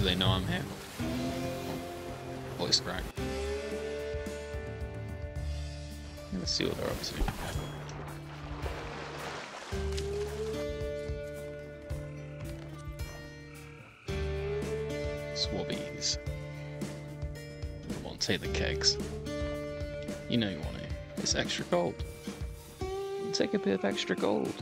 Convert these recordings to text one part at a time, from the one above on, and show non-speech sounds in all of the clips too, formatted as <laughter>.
Do they know I'm here? Voice crack. Let's see what they're up to. Swabbies. Come on, take the kegs. You know you want it. It's extra gold. Take a bit of extra gold.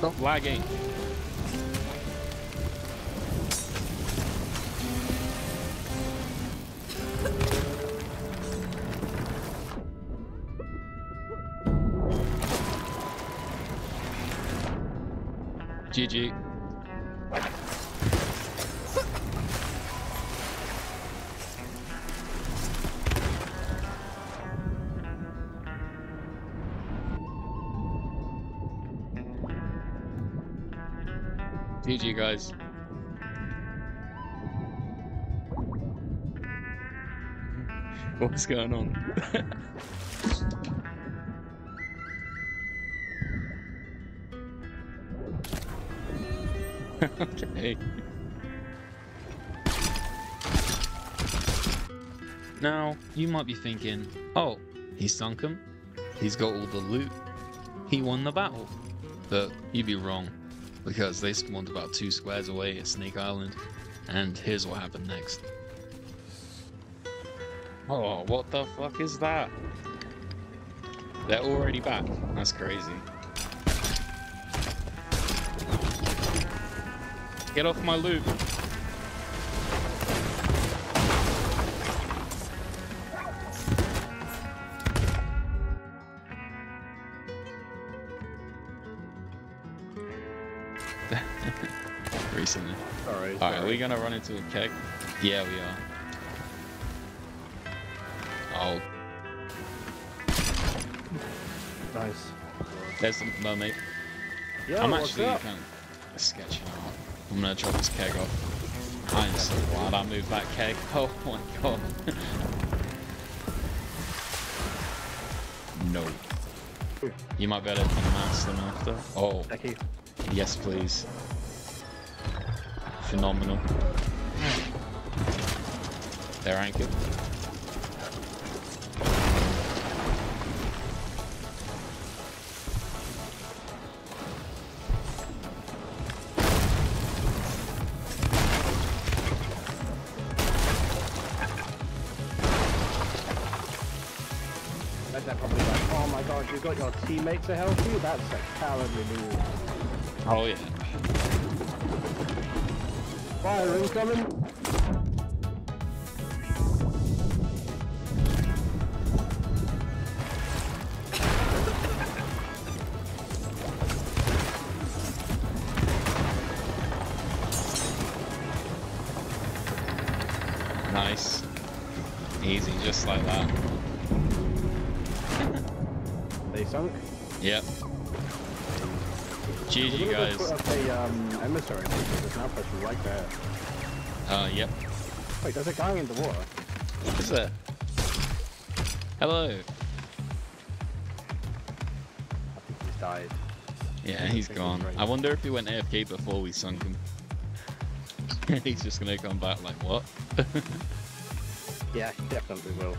então. Lag aí. GG. GG guys. <laughs> What's going on? <laughs> okay. Now, you might be thinking, oh, he sunk him. He's got all the loot. He won the battle. But you'd be wrong because they spawned about two squares away at Snake Island, and here's what happened next. Oh, what the fuck is that? They're already back. That's crazy. Get off my loot. <laughs> Recently. Sorry. Alright, are we gonna run into a keg? Yeah, we are. Oh, Nice. there's the mermaid. Yeah, I'm actually kind of sketching out. I'm gonna drop this keg off. I am so glad I moved that keg. <laughs> Oh my god. <laughs> no. You might be able better unmask them after. Oh, Thank you. Yes please. Phenomenal. They're anchored. Like, oh my god, you've got your teammate to help you? That's a cowardly move. Oh yeah. Fire incoming! Nice. Easy, just like that. They sunk. Yep. GG guys. A um, emissary there's an outpost right there. Uh, yep. Wait, there's a guy in the water. Is there? Hello. I think he's died. Yeah, he's gone. I wonder if he went AFK before we sunk him. <laughs> he's just gonna come back like, what? <laughs> Yeah, he definitely will.